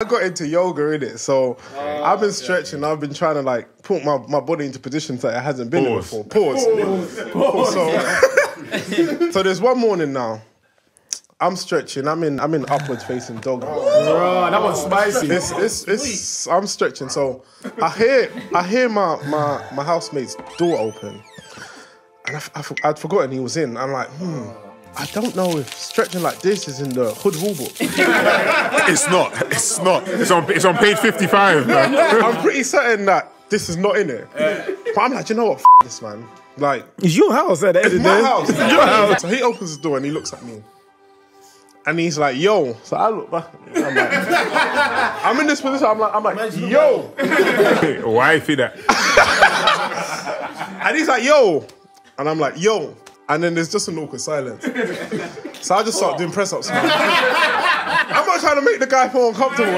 I got into yoga in it, so I've been stretching. I've been trying to like put my, my body into positions that it hasn't been in before. Pause. Pause. So, so there's one morning now. I'm stretching. I'm in. I'm in upwards facing dog. Bro, that was spicy. It's, it's, it's, I'm stretching, so I hear I hear my my, my housemate's door open, and I, I, would forgotten he was in. I'm like, hmm, I don't know if stretching like this is in the hood rule book. It's not. It's not. It's on. It's on page fifty-five, man. I'm pretty certain that this is not in it. But I'm like, you know what? F- this man. Like, It's your house at the end of the my day. house. It's your house. So he opens the door and he looks at me. And he's like, yo. So I look back. I'm like, I'm in this position. I'm like, I'm like, yo. Wifey that. And he's like, yo. And I'm like, yo. And then there's just an awkward silence. So I just start doing press ups. I'm not trying to make the guy feel uncomfortable.